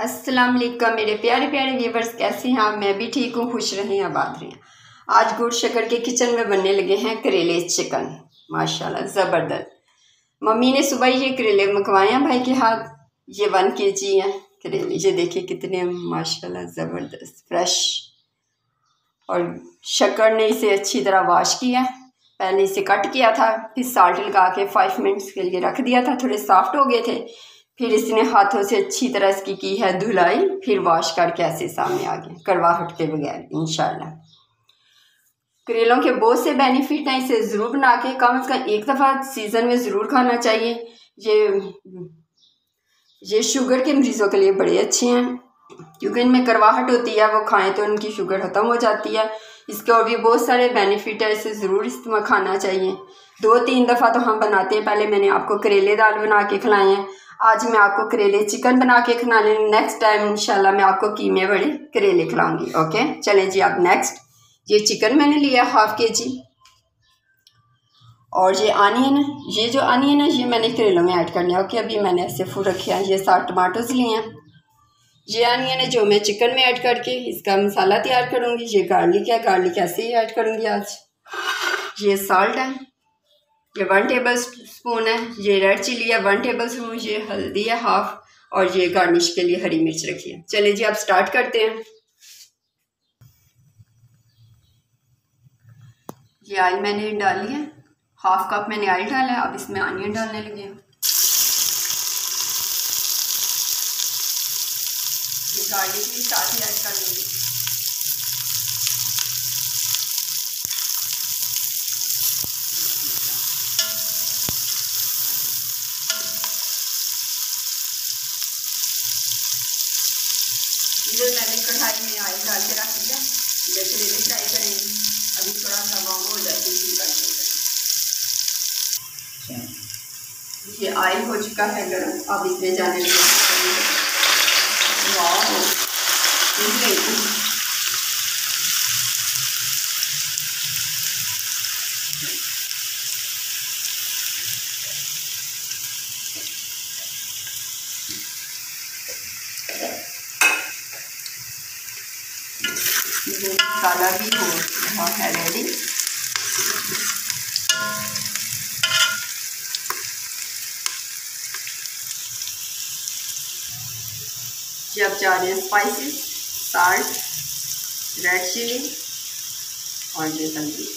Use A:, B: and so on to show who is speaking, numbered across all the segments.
A: अस्सलाम वालेकुम मेरे प्यारे प्यारे व्यूवर्स, कैसे हैं आप? मैं भी ठीक हूँ, खुश रहें, आबाद रहें। आज गुड़ शक्कर के किचन में बनने लगे हैं करेले चिकन। माशाल्लाह, ज़बरदस्त। मम्मी ने सुबह ये करेले मंगवाए हैं भाई के हाथ। ये वन के जी हैं करेले। ये देखिए कितने, माशाल्लाह, ज़बरदस्त, फ्रेश। और शक्कर ने इसे अच्छी तरह वाश किया पहले इसे कट किया था, फिर साल्ट लगा के फाइव मिनट्स के लिए रख दिया था। थोड़े सॉफ्ट हो गए थे। फिर इसने हाथों से अच्छी तरह इसकी की है धुलाई, फिर वॉश करके ऐसे सामने आ गए करवाहट के बगैर इनशाला करेलों के बहुत से बेनिफिट हैं, इसे ज़रूर बना के कम अज़ कम एक दफ़ा सीज़न में ज़रूर खाना चाहिए। ये ये शुगर के मरीज़ों के लिए बड़े अच्छे हैं, क्योंकि इनमें करवाहट होती है, वो खाएँ तो उनकी शुगर ख़त्म हो जाती है। इसके और भी बहुत सारे बेनिफिट है, इसे ज़रूर इस्तेमाल खाना चाहिए। दो तीन दफ़ा तो हम बनाते हैं, पहले मैंने आपको करेले दाल बना के खिलाए हैं आज मैं आपको करेले चिकन बना के खिलाने नेक्स्ट टाइम इंशाल्लाह मैं आपको कीमे बड़े करेले खिलाऊँगी ओके चलें जी आप नेक्स्ट ये चिकन मैंने लिया हाफ़ के जी और ये आनियन ये जो आनियन है, ये मैंने करेलों में ऐड करना है ओके अभी मैंने ऐसे फूल रखे हैं, ये सात टमाटोज लिए हैं। ये आनियन है जो मैं चिकन में ऐड करके इसका मसाला तैयार करूँगी। ये गार्लिक है गार्लिक ऐसे ही ऐड करूँगी आज। ये साल्ट है। ये वन टेबल स्पून है, ये रेड चिली है वन टेबल स्पून ये हल्दी है हाफ़ और ये गार्निश के लिए हरी मिर्च रखी है। चलिए जी, आप स्टार्ट करते हैं। ये ऑयल मैंने डाली है हाफ़ कप मैंने ऑयल डाला है, अब इसमें आनियन डालने लगे हैं। गार्लिक भी साथ ही ऐड कर लेंगे इधर मैंने कढ़ाई में ऑयल डाल के रख दिया इधर करेले फ्राई करेंगे अभी थोड़ा सा वार्म हो जाए इसी करके ये ऑयल हो चुका है गर्म। अब इसमें जाने मसाला भी हो। रहा है रेडी जब चाह रहे हैं स्पाइसेस साल्ट रेड चिली और ये हल्दी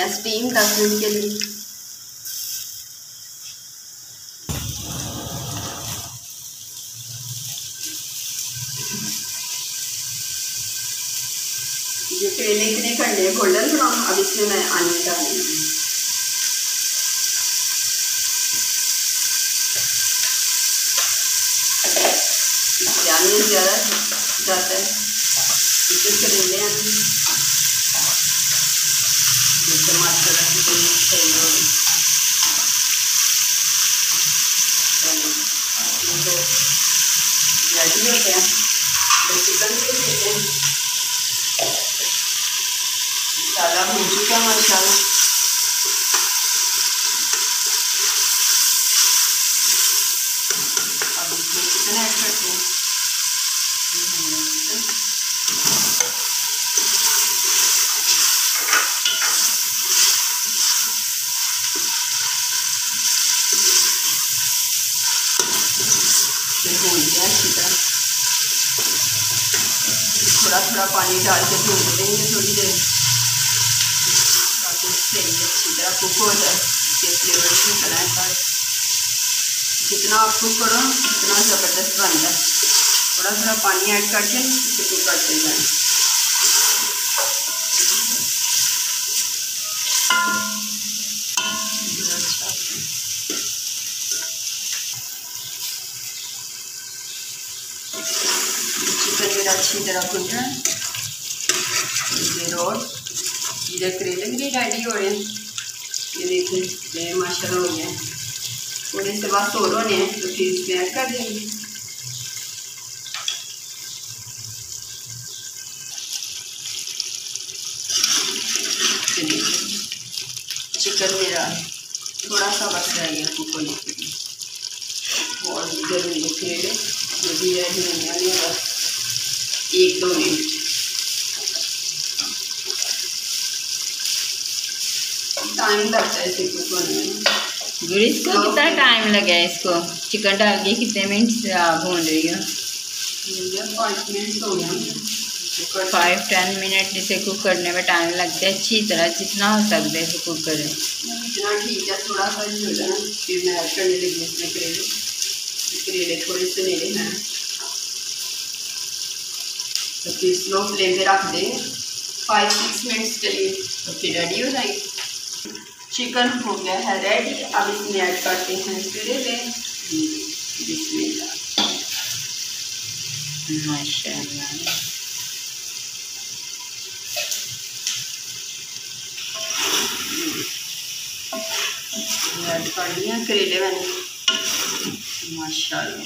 A: इसे स्टीम दस मिनट के लिए। ये करेले इतने ठंडे गोल्डन ब्राउन अब इसमें मैं आनियन डालूँगी। आनियन ज़्यादा जाता है। इसमें करेले हैं। टमाटर सही हो तो रेडी होते हैं तो चिकन भी देते हैं मसाला भून चुका है मसाला अब इसमें चिकन ऐड करते हैं फिर भून लिया अच्छी तरह थोड़ा थोड़ा पानी डाल के भून देंगे थोड़ी देर। ताकि अच्छी तरह कुक हो? जाए इसके फ्लेवर से बनाए पर जितना आप कुक करो, उतना ज़बरदस्त बनता है थोड़ा थोड़ा पानी ऐड करके इसे कुक करते जाएँ। अच्छी तरह भुन है। देर और इधर करेले भी रेडी हो रहे हैं। ये देखिए ये माशा हो गया। थोड़े से बाद और होने हैं तो फिर इसमें ऐड कर देंगे। चिकन मेरा थोड़ा सा बस रह गया कुक होने के लिए और ज़रूरी करेले ये भी रेडी होने वाले बस। एक दो मिनट टाइम लगता है इसे कुक होने में।
B: गुड़ी इसको कितना टाइम लगा है इसको? चिकन डाल के कितने मिनट से आप भून रही हो?
A: हो
B: फाइव टेन मिनट इसे कुक करने में टाइम लगता है। अच्छी तरह जितना हो सकता है इसे कुक करें।
A: इतना ठीक है थोड़ा सा ही हो फिर मैं ऐड करने लगी इसमें करेले। करेले थोड़े से ले हैं। तो फिर स्लो फ्लेम पे रख दें। फाइव सिक्स मिनट्स के लिए। तो फिर रेडी हो जाएगी। चिकन हो गया है रेडी अब इसमें ऐड करते हैं करेले बिस्मिल्लाह। करेले मैंने माशाल्लाह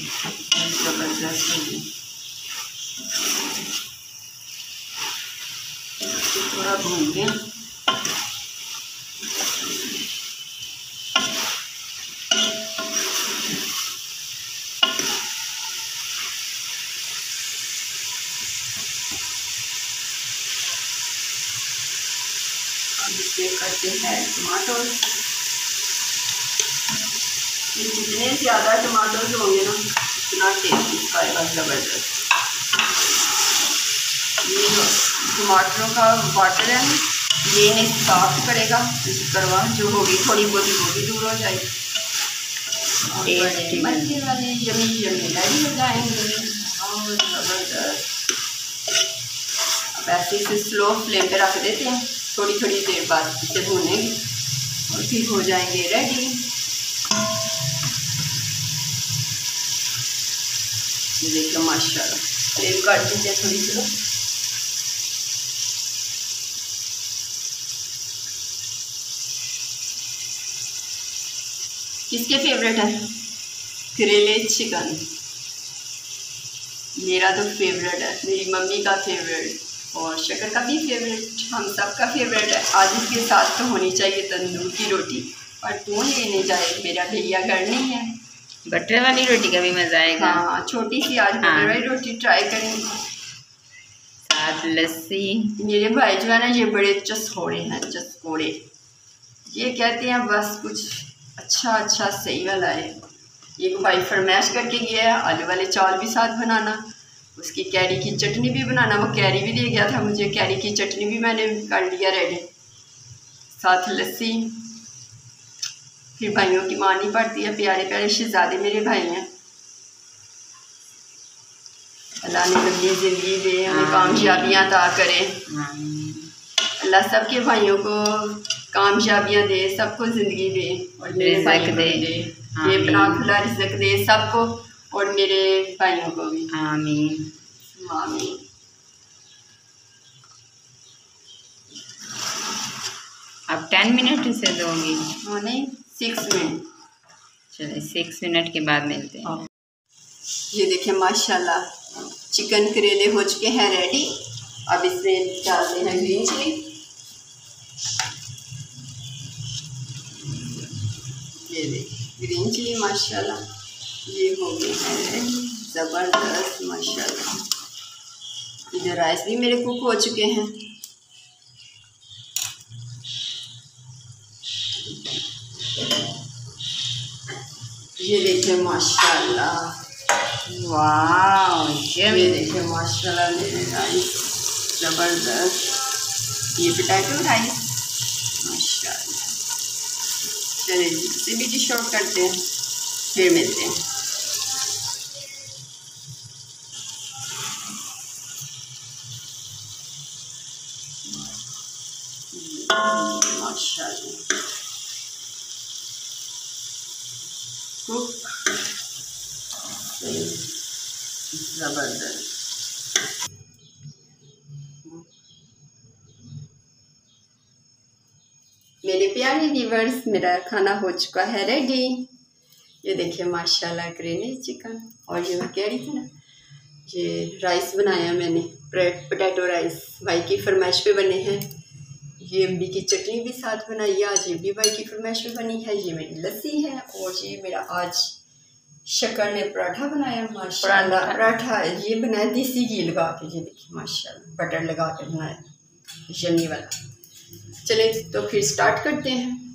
A: ज़बरदस्त हो गई थोड़ा भून इसमें करते हैं टमाटोज जितने ज़्यादा टमाटोज होंगे ना, उतना टेस्ट इसका ज़बरदस्त। टमाटरों का वाटर है ये इन्हें साफ़ करेगा करवा जो होगी थोड़ी बहुत वो भी दूर हो जाएगी। मछली वाले हो जाएँगे। और ज़बरदस्त। अब ऐसे इसे स्लो फ्लेम पे रख देते हैं। थोड़ी थोड़ी देर बाद इसे भूनेंगे। और फिर हो जाएँगे रेडी देखो माशाल्लाह। फ्लेम काट दीजिए थोड़ी सी किसके फेवरेट है? करेले चिकन। मेरा तो फेवरेट है। मेरी मम्मी का फेवरेट और शक्कर का भी फेवरेट हम सब का फेवरेट है। आज इसके साथ तो होनी चाहिए तंदूर की रोटी। और कौन लेने जाए? मेरा भैया घर नहीं है।
B: बटर वाली रोटी का भी मज़ा आएगा।
A: हाँ छोटी सी आज बटर हाँ। वाली रोटी ट्राई करेंगे।
B: साथ लस्सी।
A: मेरे भाई जो है ना ये बड़े चस्कोड़े हैं चसकोड़े। ये कहते हैं बस कुछ अच्छा अच्छा सही वाला है। एक भाई फरमाइश करके गया है आलू वाले चावल भी साथ बनाना। उसकी कैरी की चटनी भी बनाना वो कैरी भी दे गया था मुझे कैरी की चटनी भी मैंने कर लिया रेडी साथ लस्सी। फिर भाइयों की मानी पड़ती है प्यारे प्यारे शहजादे मेरे भाई हैं। अल्लाह ने लंबी ज़िंदगी दे हमें कामयाबियाँ अदा करें। अल्लाह सबके भाइयों को कामयाबियाँ दे सबको ज़िंदगी दे और मेरे भाई दे। ये अपना खुला रिजक दे सबको और मेरे भाइयों को भी।
B: आमीन।
A: आमीन।
B: अब टेन मिनट से दोगी?
A: हाँ नहीं सिक्स मिनट।
B: चलिए सिक्स मिनट के बाद मिलते हैं। हाँ।
A: ये देखिए माशाल्लाह चिकन करेले हो चुके हैं रेडी अब इसमें डालते हैं ग्रीन चिली ये देखिए ग्रीन चिली माशाल्लाह ये हो गई है ज़बरदस्त माशाल्लाह इधर राइस भी मेरे कुक हो चुके हैं। ये देखिए माशाल्लाह
B: वाह
A: ये देखिए माशाल्लाह मेरे राइस ज़बरदस्त। ये पोटैटो राइस माशाल्लाह चलिए इसे भी डिश करते हैं फिर मिलते हैं। ज़बरदस्त। मेरे प्यारे व्यूवर्स मेरा खाना हो चुका है रेडी ये देखिए माशाल्लाह ग्रेनी चिकन और ये मैं कह रही थी ना ये राइस बनाया मैंने पोटैटो राइस भाई की फरमाइश पे बने हैं. ये अम्बी की चटनी भी साथ बनाई है आज ये भी भाई की फरमाइश पे बनी है ये मेरी लस्सी है और ये मेरा आज शक्कर ने पराठा बनाया माशाल्लाह पराठा। ये बनाया देसी घी लगा के ये देखिए माशाल्लाह बटर लगा के बनाया यमी वाला। चले तो फिर स्टार्ट करते हैं।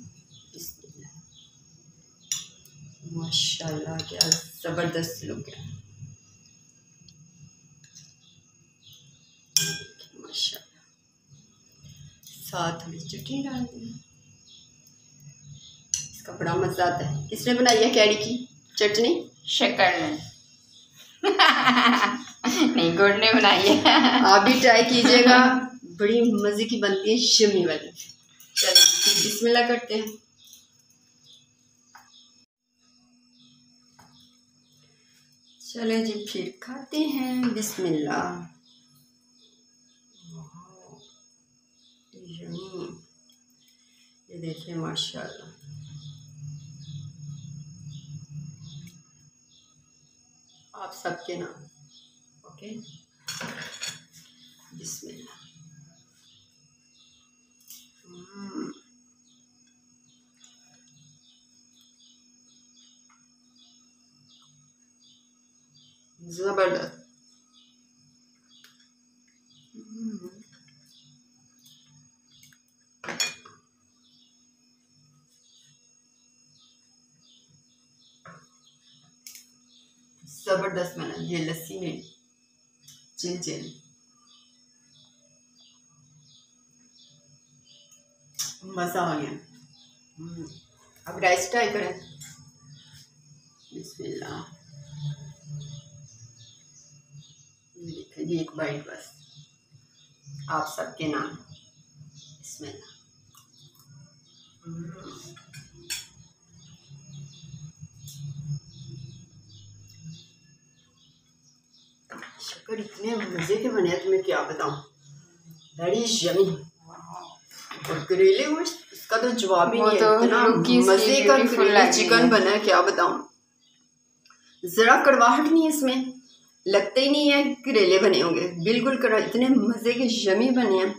A: माशाल्लाह क्या ज़बरदस्त लुक है। माशाल्लाह। साथ थोड़ी चटनी डाल दी। इसका बड़ा मज़ा आता है। किसने बनाई है कैरी की? चटनी?
B: शक्कर ने। नहीं गुड़ ने बनाई है।
A: आप भी ट्राई कीजिएगा। बड़ी मज़े की बनती है शमी वाली। चलिए बिस्मिल्लाह करते हैं। चले जी, फिर खाते हैं। बिस्मिल्लाह। ये देखिए, माशाल्लाह। आप सबके नाम, ओके? बिस्मिल्लाह। ज़बरदस्त ज़बरदस्त बना ये लस्सी में चिल चिल मज़ा आ गया अब राइस ट्राई करें बिस्मिल्लाह ये एक बाइट बस। आप सबके नाम। इसमें शक्कर इतने मज़े के बने तुम्हें क्या बताऊँ? बड़ी यमी और करेले गोश्त इसका तो जवाब ही नहीं
B: तो
A: है इतना मज़े का करेले चिकन बना है क्या बताऊँ? ज़रा कड़वाहट नहीं है इसमें? लगते ही नहीं है करेले बने होंगे। बिल्कुल कर इतने मज़े के यमी बने हैं।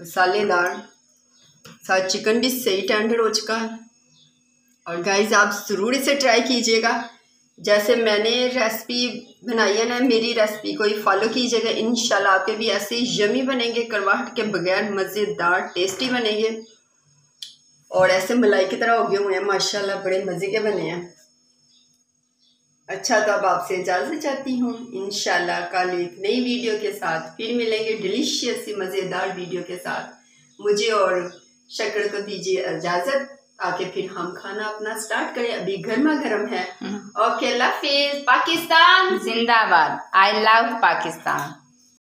A: मसालेदार। साथ चिकन भी सही टेंडर हो चुका है। और गाइस आप ज़रूर इसे ट्राई कीजिएगा। जैसे मैंने रेसिपी बनाई है ना, मेरी रेसिपी को ही फॉलो कीजिएगा। इन आपके भी ऐसे यमी बनेंगे। करवाहट के बगैर मज़ेदार टेस्टी बनेंगे। और ऐसे मलाई की तरह गए हुए हैं। माशाल्लाह बड़े मज़े के बने हैं। अच्छा तो अब आपसे इजाज़त चाहती हूँ। इन कल एक नई वीडियो के साथ फिर मिलेंगे डिलीशियस सी मज़ेदार वीडियो के साथ। मुझे और शक्कर को दीजिए इजाज़त। आके फिर हम खाना अपना स्टार्ट करें। अभी गर्मा गर्म है। हम्म। ओके अल्लाह पाकिस्तान।
B: जिंदाबाद। I love Pakistan.